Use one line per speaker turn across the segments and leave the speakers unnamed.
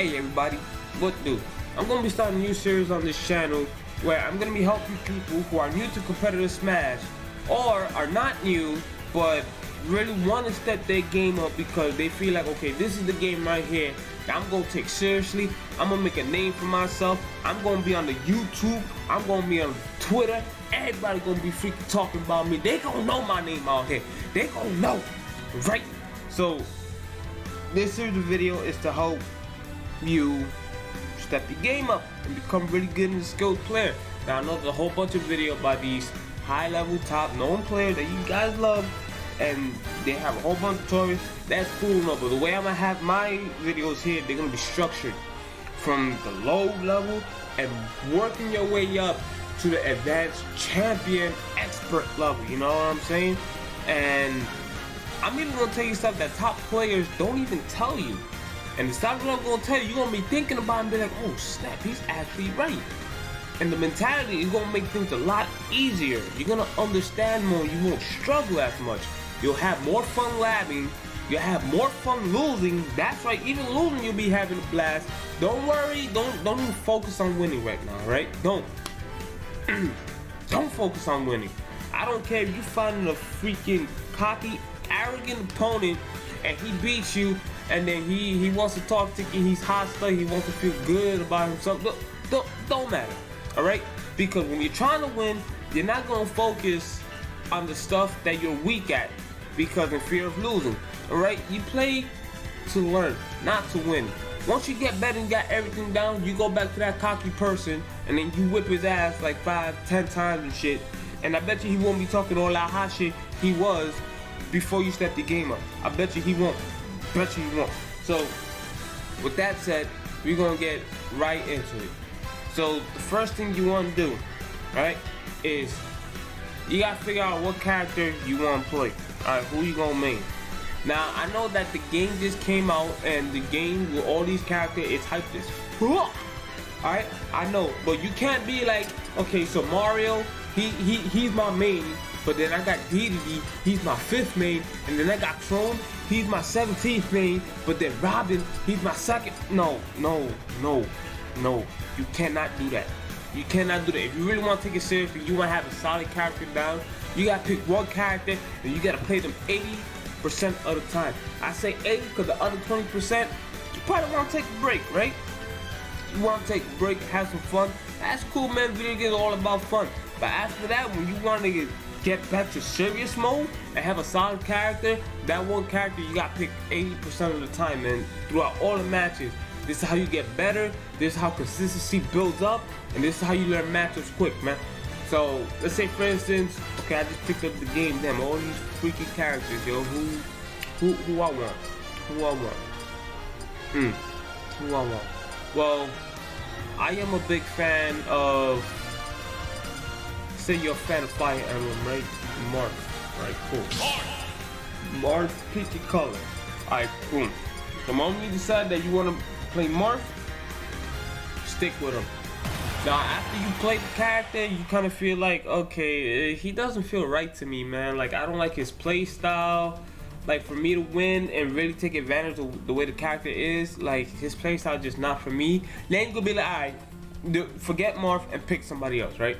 Hey everybody, what do? I'm gonna be starting a new series on this channel where I'm gonna be helping people who are new to competitive Smash or are not new but really want to step their game up because they feel like okay this is the game right here I'm gonna take seriously. I'm gonna make a name for myself. I'm gonna be on the YouTube. I'm gonna be on Twitter. Everybody gonna be freaking talking about me. They gonna know my name out here. They gonna know right? So this series of video is to help you step your game up and become really good and skilled player. Now I know there's a whole bunch of video by these high level top known players that you guys love and they have a whole bunch of tutorials. That's cool no, but the way I'm gonna have my videos here, they're gonna be structured from the low level and working your way up to the advanced champion expert level, you know what I'm saying? And I'm even gonna tell you stuff that top players don't even tell you. And the that I'm gonna tell you, you're gonna be thinking about and be like, oh snap, he's actually right. And the mentality is gonna make things a lot easier. You're gonna understand more, you won't struggle as much. You'll have more fun labbing, you'll have more fun losing. That's right, even losing you'll be having a blast. Don't worry, don't don't even focus on winning right now, right? Don't. don't focus on winning. I don't care if you find a freaking cocky, arrogant opponent and he beats you and then he he wants to talk to he's hostile, he wants to feel good about himself. Don't, don't, don't matter, all right? Because when you're trying to win, you're not gonna focus on the stuff that you're weak at because in fear of losing, all right? You play to learn, not to win. Once you get better and got everything down, you go back to that cocky person and then you whip his ass like five, ten times and shit. And I bet you he won't be talking all that hot shit he was before you step the game up. I bet you he won't. Bet you he won't. So, with that said, we're gonna get right into it. So, the first thing you wanna do, right, is you gotta figure out what character you wanna play. Alright, who you gonna main? Now, I know that the game just came out and the game with all these characters is hyped. Alright, I know, but you can't be like, okay, so Mario, he, he he's my main, but then I got DDD, he's my fifth main, and then I got Tron, he's my 17th main, but then Robin, he's my second. No, no, no, no. You cannot do that. You cannot do that. If you really want to take it seriously, you want to have a solid character down, you got to pick one character, and you got to play them 80% of the time. I say 80 because the other 20%, you probably want to take a break, right? You want to take a break, have some fun. That's cool, man. Video games are all about fun. But after that, when you want to get back to serious mode and have a solid character, that one character you got picked 80% of the time, man. Throughout all the matches. This is how you get better. This is how consistency builds up. And this is how you learn matchups quick, man. So, let's say for instance, okay, I just picked up the game, damn, all these freaky characters, yo. Who, who, who I want? Who I want? Hmm, who I want? Well, I am a big fan of say you're a fan of Fire Emblem, right? Marth, right? Cool. Marth, pick your color. Alright, boom. The moment you decide that you want to play Marth, stick with him. Now, after you play the character, you kind of feel like, okay, eh, he doesn't feel right to me, man. Like, I don't like his play style. Like, for me to win and really take advantage of the way the character is, like, his play style just not for me. Then you gonna be like, alright, forget Marth and pick somebody else, right?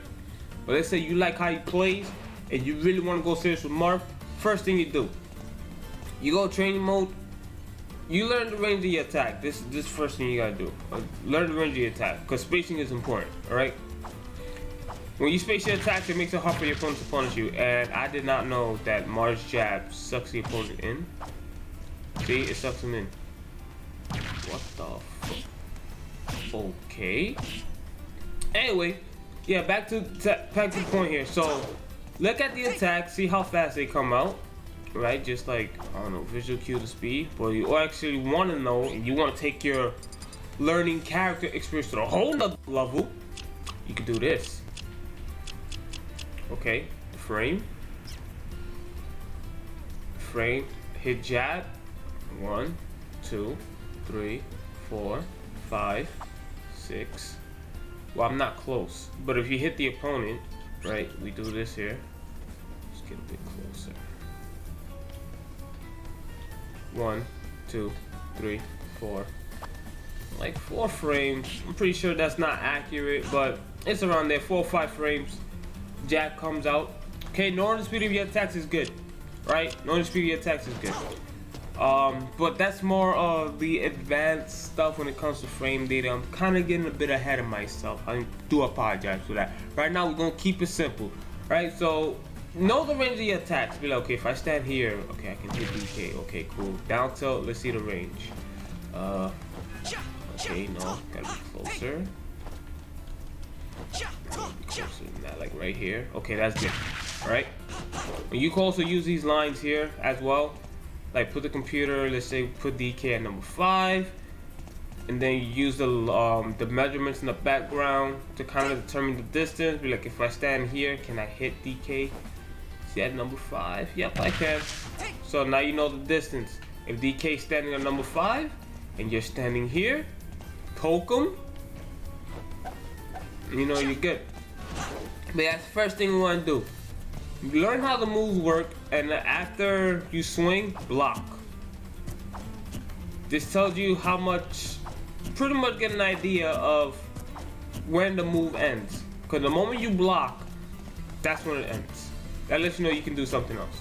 But let's say you like how he plays and you really want to go serious with Marth, first thing you do, you go training mode, you learn the range of your attack. This is this first thing you gotta do. Learn the range of your attack, because spacing is important, alright? When you space your attack, it makes it hard for your opponent to punish you, and I did not know that Marth's jab sucks the opponent in. See, it sucks him in. What the fuck? Okay. Anyway, yeah, back to back to the point here. So, look at the attack, see how fast they come out, right? Just like I don't know, visual cue to speed. But you actually want to know, and you want to take your learning character experience to a whole nother level. You can do this. Okay, frame, frame, hit jab. One, two, three, four, five, six. Well, I'm not close. But if you hit the opponent, right, we do this here. Let's get a bit closer. One, two, three, four. like four frames. I'm pretty sure that's not accurate, but it's around there, four or five frames. Jab comes out. Okay, of your attacks is good, right? Of your attacks is good. Um, but that's more of the advanced stuff when it comes to frame data. I'm kind of getting a bit ahead of myself. I do apologize for that. Right now, we're gonna keep it simple, right? So, know the range of your attacks. Be like, okay, if I stand here, okay, I can hit DK. Okay, cool. Down tilt, let's see the range. Uh, okay, no, gotta be closer. closer than that, like right here. Okay, that's good. All right. And you can also use these lines here as well like put the computer, let's say put DK at number five, and then use the um, the measurements in the background to kind of determine the distance. Be like, if I stand here, can I hit DK? See at number five? Yep, I can. So now you know the distance. If DK standing at number five, and you're standing here, poke him, you know you're good. But that's the first thing we want to do learn how the moves work, and after you swing, block. This tells you how much, pretty much get an idea of when the move ends. Because the moment you block, that's when it ends. That lets you know you can do something else.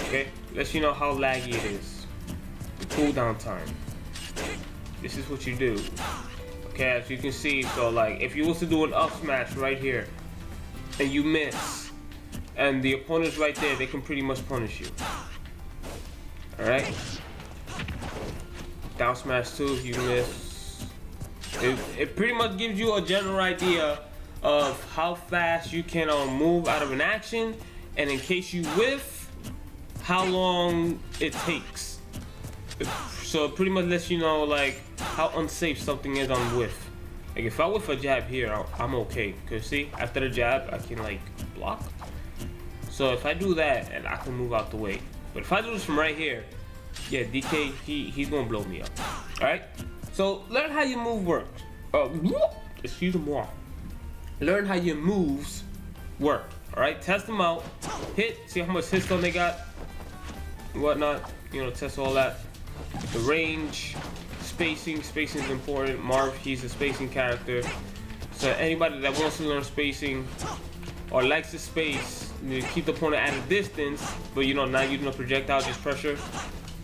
Okay? Lets you know how laggy it is. The cooldown time. This is what you do. Okay, as you can see, so like, if you was to do an up smash right here, and you miss, and the opponent's right there, they can pretty much punish you. Alright? Down smash 2 if you miss. It, it pretty much gives you a general idea of how fast you can um, move out of an action, and in case you whiff, how long it takes. So it pretty much lets you know like how unsafe something is on whiff. Like if I whiff a jab here, I'm okay. Cause see, after the jab, I can like block. So if I do that, and I can move out the way. But if I do this from right here, yeah, DK, he, he's gonna blow me up. All right? So learn how your move works. Uh, excuse me. Learn how your moves work. All right? Test them out. Hit. See how much hitstun they got. Whatnot. You know, test all that. The range spacing. Spacing is important. Marth, he's a spacing character. So anybody that wants to learn spacing or likes the space, you keep the opponent at a distance, but you know, not using a projectile, just pressure.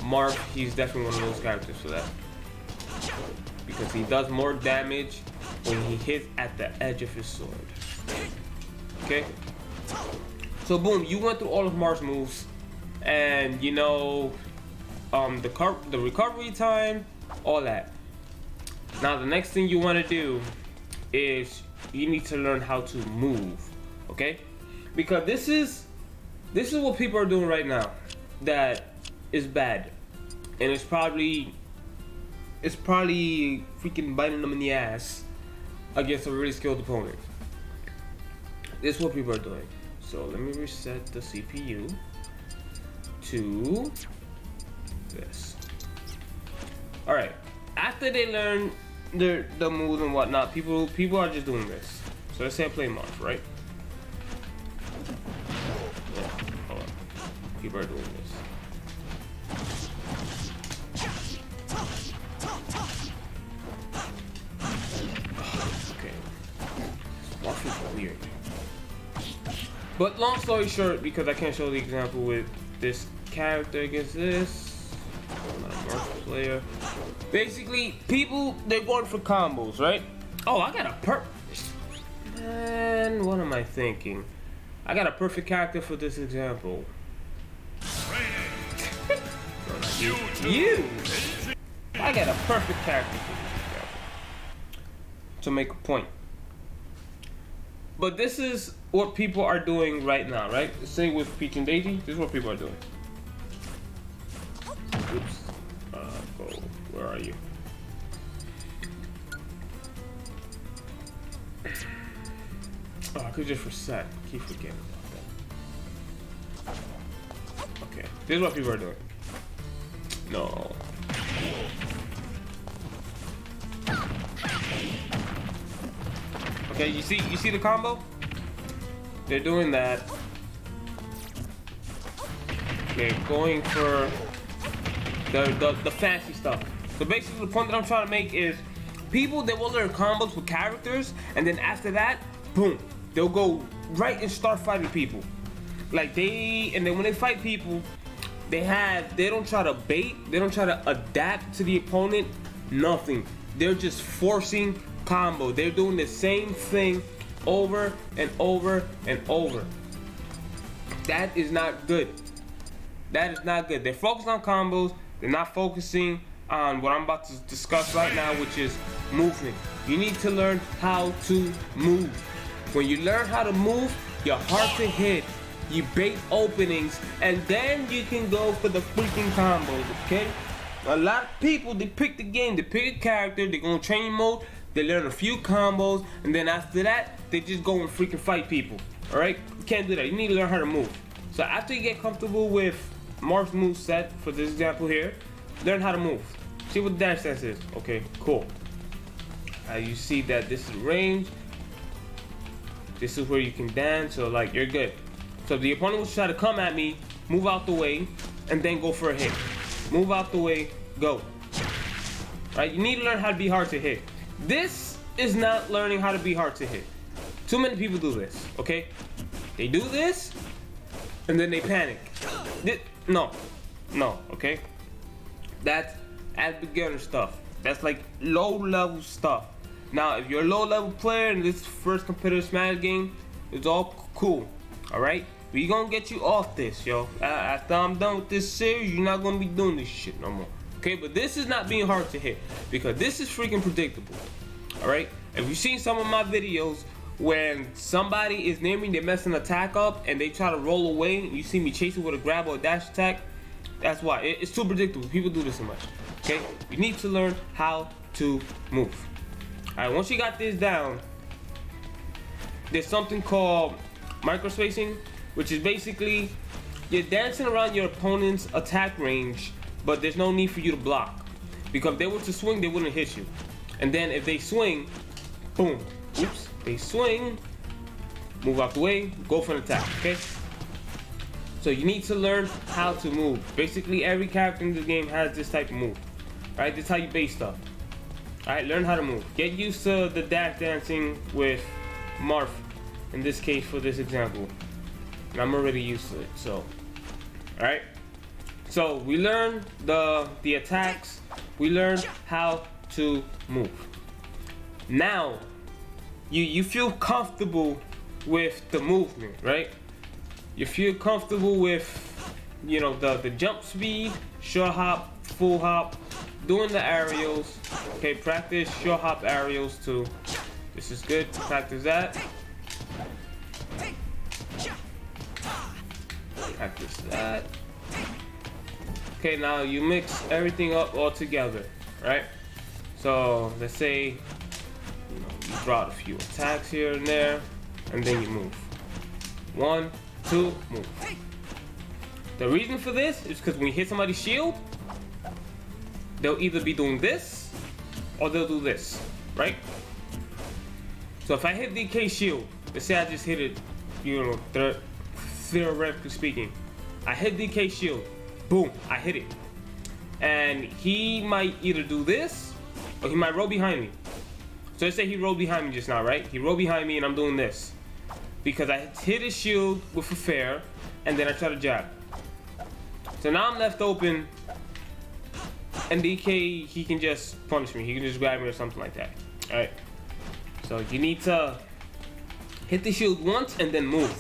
Marth, he's definitely one of those characters for that. Because he does more damage when he hits at the edge of his sword. Okay? So boom, you went through all of Marth's moves, and you know, um, the the recovery time, all that. Now the next thing you want to do is you need to learn how to move, okay? Because this is this is what people are doing right now that is bad. And it's probably it's probably freaking biting them in the ass against a really skilled opponent. This is what people are doing. So let me reset the CPU to this. All right. After they learn the the moves and whatnot, people people are just doing this. So let's say I play Marth, right? People are doing this. okay. Marth is weird. But long story short, because I can't show the example with this character against this, player. Basically, people, they're going for combos, right? Oh, I got a per... Man, what am I thinking? I got a perfect character for this example. You! I got a perfect character. To make a point. But this is what people are doing right now, right? Same with Peach and Daisy. This is what people are doing. Oops. Uh, Where are you? Oh, I could just reset. Keep forgetting about that. Okay, this is what people are doing. No. Okay, you see, you see the combo? They're doing that. They're going for the, the, the fancy stuff. So basically, the point that I'm trying to make is people they will learn combos with characters, and then after that, boom, they'll go right and start fighting people. Like they, and then when they fight people, they have they don't try to bait, they don't try to adapt to the opponent, nothing. They're just forcing combo. They're doing the same thing over and over and over. That is not good. That is not good. They're focused on combos. They're not focusing on what I'm about to discuss right now, which is movement. You need to learn how to move. When you learn how to move, you're hard to hit. You bait openings, and then you can go for the freaking combos, okay? A lot of people, they pick the game, they pick a character, they go in training mode, they learn a few combos, and then after that, they just go and freaking fight people, alright? You can't do that. You need to learn how to move. So after you get comfortable with Marth's move set, for this example here, learn how to move. See what dash dance is. Okay, cool. Uh, you see that this is range. This is where you can dance, so like you're good. So the opponent will try to come at me, move out the way, and then go for a hit. Move out the way, go. Right? You need to learn how to be hard to hit. This is not learning how to be hard to hit. Too many people do this, okay? They do this, and then they panic. This, no, no, okay? That's as beginner stuff. That's like low level stuff. Now, if you're a low level player in this first competitive Smash game, it's all cool, all right? We gonna get you off this, yo. After I'm done with this series, you're not gonna be doing this shit no more. Okay, but this is not being hard to hit because this is freaking predictable. All right. If you've seen some of my videos when somebody is near me, they mess an attack up and they try to roll away, you see me chasing with a grab or a dash attack. That's why it's too predictable. People do this so much. Okay, you need to learn how to move. All right, once you got this down, there's something called microspacing, which is basically you're dancing around your opponent's attack range, but there's no need for you to block. Because if they were to swing, they wouldn't hit you. And then if they swing, boom, oops, they swing, move out the way, go for an attack, okay? So you need to learn how to move. Basically, every character in this game has this type of move. Right? This is how you base stuff. Alright, learn how to move. Get used to the dash dancing with Marth, in this case for this example. And I'm already used to it, so. Alright? So we learn the the attacks, we learn how to move. Now, you you feel comfortable with the movement, right? You feel comfortable with, you know, the, the jump speed, short hop, full hop, doing the aerials. Okay, practice short hop aerials too. This is good practice that. Practice that. Okay, now you mix everything up all together, right? So let's say you, know, you draw a few attacks here and there, and then you move. One, two, move. The reason for this is because when you hit somebody's shield, they'll either be doing this or they'll do this, right? So if I hit DK shield, let's say I just hit it, you know, theoretically speaking, I hit DK shield, boom, I hit it. And he might either do this or he might roll behind me. So let's say he rolled behind me just now, right? He rolled behind me and I'm doing this. Because I hit his shield with a fair and then I try to jab. So now I'm left open and DK, he can just punish me. He can just grab me or something like that. Alright. So you need to hit the shield once and then move.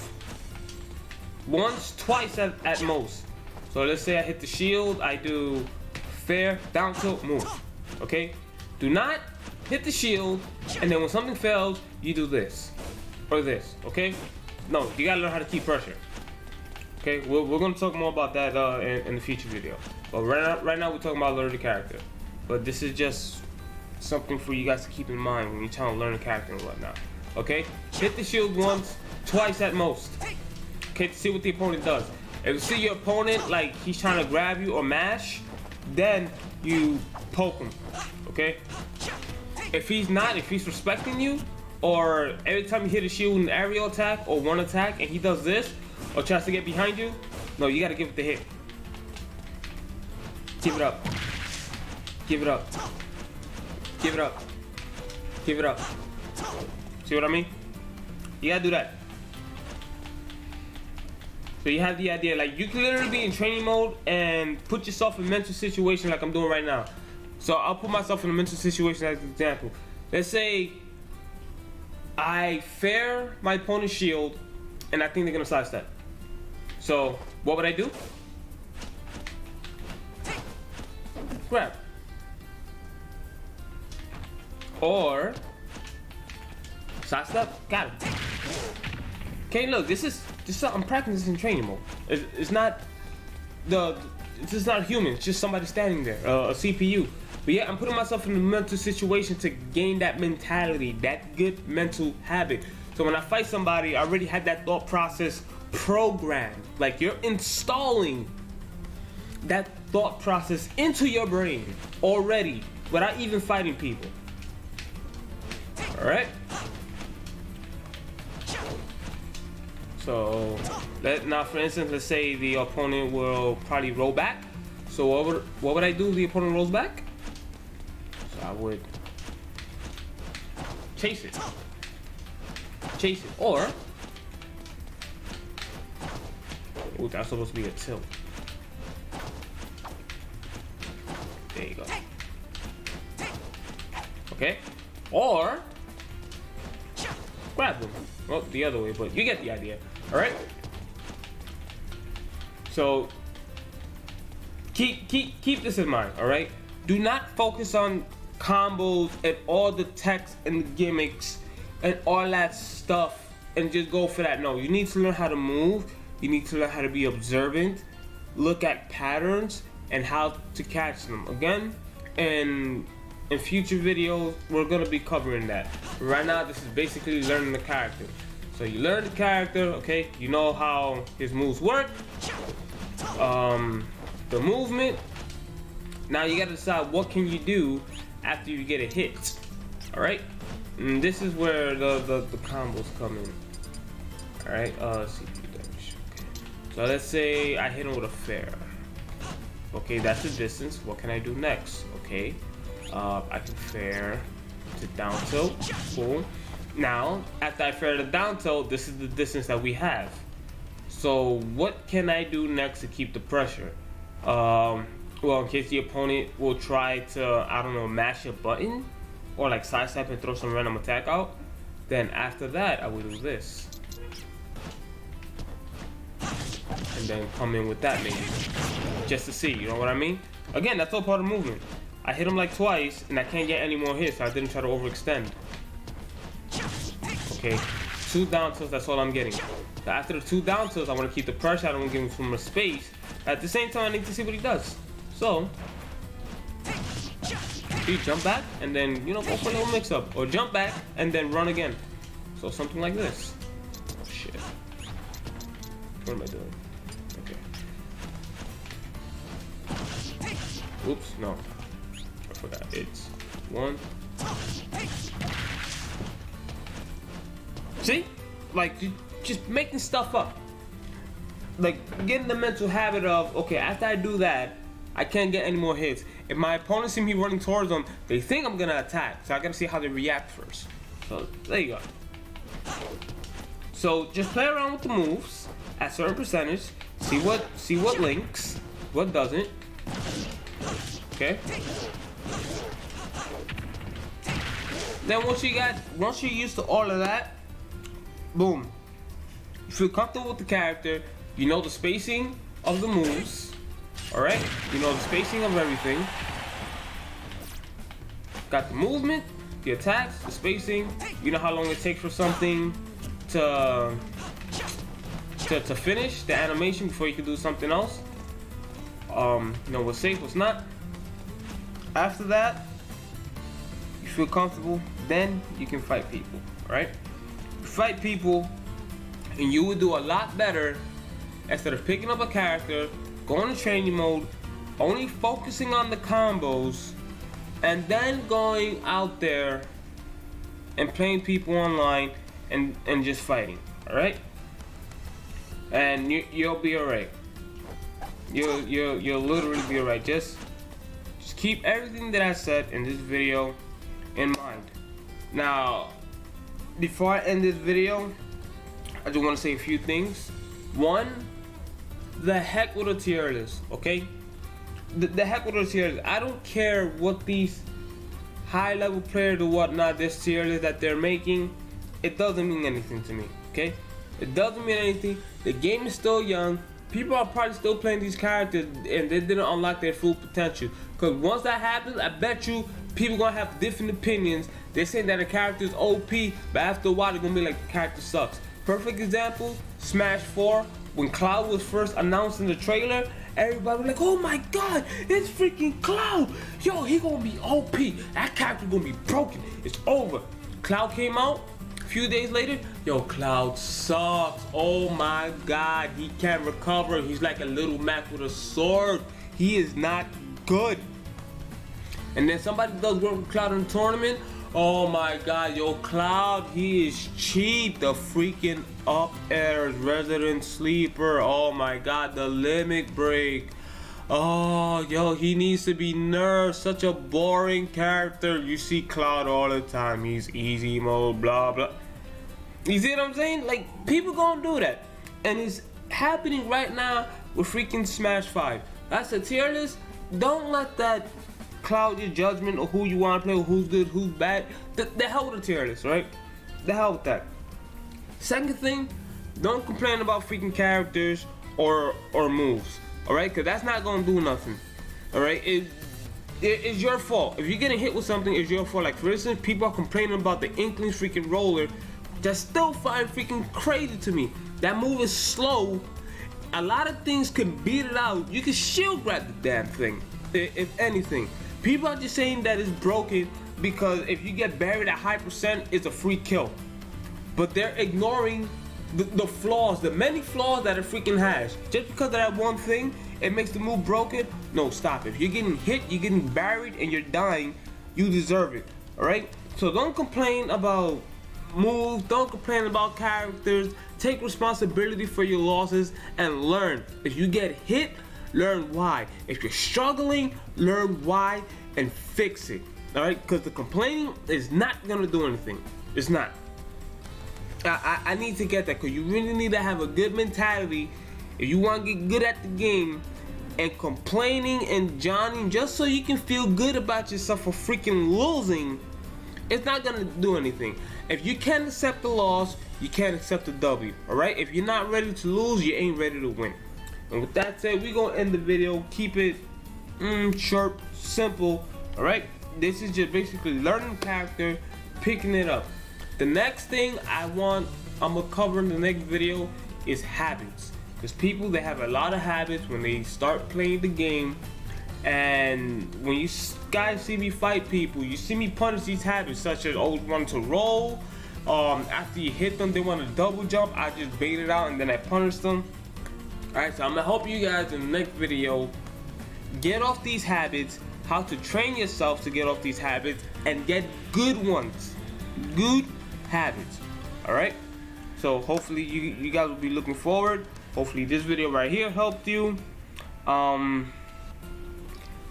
Once, twice at, at most. So let's say I hit the shield, I do fair, down tilt, move. Okay? Do not hit the shield, and then when something fails, you do this. Or this, okay? No, you gotta learn how to keep pressure. Okay, we're, we're gonna talk more about that uh, in, in the future video. But right now, right now we're talking about learning the character. But this is just something for you guys to keep in mind when you're trying to learn a character and whatnot. Okay? Hit the shield once, twice at most. See what the opponent does. If you see your opponent like he's trying to grab you or mash, then you poke him. Okay? If he's not, if he's respecting you, or every time you hit a shield an aerial attack or one attack and he does this, or tries to get behind you, no, you gotta give it the hit. Keep it up. Give it up. Give it up. Give it up. See what I mean? You gotta do that. So you have the idea, like you can literally be in training mode and put yourself in mental situation like I'm doing right now. So I'll put myself in a mental situation as an example. Let's say I fair my opponent's shield and I think they're gonna sidestep. So what would I do? Grab. Or sidestep, got it. Okay, look, this is is I'm practicing training mode. It's, it's not the it's just not human. It's just somebody standing there, uh, a CPU. But yeah, I'm putting myself in a mental situation to gain that mentality, that good mental habit. So when I fight somebody, I already had that thought process programmed. Like you're installing that thought process into your brain already without even fighting people. Alright? So, let now for instance, let's say the opponent will probably roll back. So what would what would I do if the opponent rolls back? So I would chase it. Chase it. Or Ooh, that's supposed to be a tilt. There you go. Okay. Or grab them. Well, the other way, but you get the idea. Alright? So keep keep keep this in mind, alright? Do not focus on combos and all the tech and the gimmicks and all that stuff and just go for that. No, you need to learn how to move. You need to learn how to be observant, look at patterns and how to catch them. Again, and in future videos, we're gonna be covering that. Right now, this is basically learning the character. So you learn the character, okay? You know how his moves work. Um, the movement. Now you gotta decide what can you do after you get a hit. All right? And this is where the, the, the combos come in. All right, uh, damage. Okay. So let's say I hit him with a fair. Okay, that's the distance. What can I do next? Okay, uh, I can fair to down tilt. Cool. Now, after I fair the down tilt, this is the distance that we have. So what can I do next to keep the pressure? Um, well, in case the opponent will try to, I don't know, mash a button or like sidestep and throw some random attack out, then after that, I will do this. And then come in with that maybe, just to see, you know what I mean? Again, that's all part of movement. I hit him like twice, and I can't get any more hits, so I didn't try to overextend. Okay, two down tilts, that's all I'm getting. So after the two down tilts, I want to keep the pressure, I don't want to give him some more space. At the same time, I need to see what he does. So, he jump back, and then, you know, go for a little mix-up. Or jump back, and then run again. So something like this. Oh, shit. What am I doing? Okay. Oops, no forgot. It's one. See? Like, just making stuff up. Like, getting the mental habit of, okay, after I do that, I can't get any more hits. If my opponents see me running towards them, they think I'm gonna attack. So I gotta see how they react first. So, there you go. So, just play around with the moves at certain percentage. See what, see what links, what doesn't. Okay? Then once you got, once you're used to all of that, boom. You feel comfortable with the character. You know the spacing of the moves. Alright? You know the spacing of everything. Got the movement, the attacks, the spacing. You know how long it takes for something to to, to finish the animation before you can do something else. Um, you know what's safe, what's not. After that, you feel comfortable, then you can fight people, right? Fight people, and you will do a lot better instead of picking up a character, going to training mode, only focusing on the combos, and then going out there and playing people online and, and just fighting, alright? And you, you'll be alright. You'll, you'll, you'll literally be alright. Just, Just keep everything that I said in this video in mind. Now, before I end this video, I just want to say a few things. One, the heck with a tier list, okay? The, the heck with a tier list. I don't care what these high level players or whatnot, this tier list that they're making, it doesn't mean anything to me, okay? It doesn't mean anything. The game is still young. People are probably still playing these characters and they didn't unlock their full potential. Because once that happens, I bet you people gonna have different opinions. They're saying that a character is OP, but after a while they're gonna be like the character sucks. Perfect example, Smash 4. When Cloud was first announced in the trailer, everybody was like, oh my god, it's freaking Cloud. Yo, he gonna be OP. That character gonna be broken. It's over. Cloud came out, a few days later, yo, Cloud sucks. Oh my god, he can't recover. He's like a little Mac with a sword. He is not good. And then somebody does work with Cloud in the tournament. Oh my god, yo, Cloud, he is cheap. The freaking up airs, resident sleeper. Oh my god, the limit break. Oh, yo, he needs to be nerfed. Such a boring character. You see Cloud all the time. He's easy mode, blah, blah. You see what I'm saying? Like, people gonna do that. And it's happening right now with freaking Smash 5. That's a tier list. Don't let that cloud your judgment of who you want to play, or who's good, who's bad. The, the hell with the tier list, right? The hell with that. Second thing, don't complain about freaking characters or or moves, all right? Because that's not gonna do nothing, all right? It, it, it's your fault. If you're getting hit with something, it's your fault. Like for instance, people are complaining about the Inkling freaking roller. That's still fine freaking crazy to me. That move is slow. A lot of things can beat it out. You can shield grab the damn thing, if anything. People are just saying that it's broken because if you get buried at high percent, it's a free kill. But they're ignoring the, the, flaws, the many flaws that it freaking has. Just because of that one thing, it makes the move broken. No, stop. If you're getting hit, you're getting buried, and you're dying, you deserve it. Alright? So don't complain about moves, don't complain about characters. Take responsibility for your losses and learn. If you get hit, learn why. If you're struggling, learn why and fix it. All right, because the complaining is not gonna do anything. It's not. I, I, I need to get that because you really need to have a good mentality if you want to get good at the game and complaining and johning just so you can feel good about yourself for freaking losing it's not gonna do anything if you can't accept the loss you can't accept the w all right if you're not ready to lose you ain't ready to win and with that said, we're gonna end the video. Keep it mm, short, simple. All right. This is just basically learning character, picking it up. The next thing I want, I'm gonna cover in the next video is habits. Because people they have a lot of habits when they start playing the game. And when you guys see me fight people, you see me punish these habits such as always want to roll. Um, after you hit them, they want to double jump. I just bait it out and then I punish them. Alright, so I'm gonna help you guys in the next video get off these habits, how to train yourself to get off these habits, and get good ones. Good habits. Alright? So hopefully you, you guys will be looking forward. Hopefully this video right here helped you. Um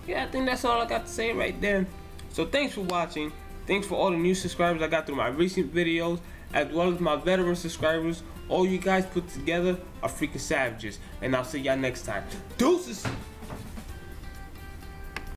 Yeah, I think that's all I got to say right there. So thanks for watching. Thanks for all the new subscribers I got through my recent videos, as well as my veteran subscribers all you guys put together are freaking savages. And I'll see y'all next time. Deuces!